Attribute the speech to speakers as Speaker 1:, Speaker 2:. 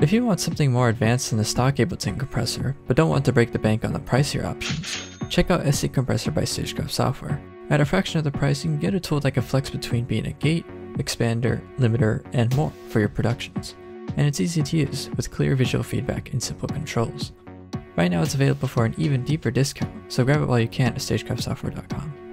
Speaker 1: If you want something more advanced than the stock Ableton compressor, but don't want to break the bank on the pricier options, check out SC Compressor by Stagecraft Software. At a fraction of the price, you can get a tool that can flex between being a gate, expander, limiter, and more for your productions. And it's easy to use, with clear visual feedback and simple controls. Right now it's available for an even deeper discount, so grab it while you can at stagecraftsoftware.com.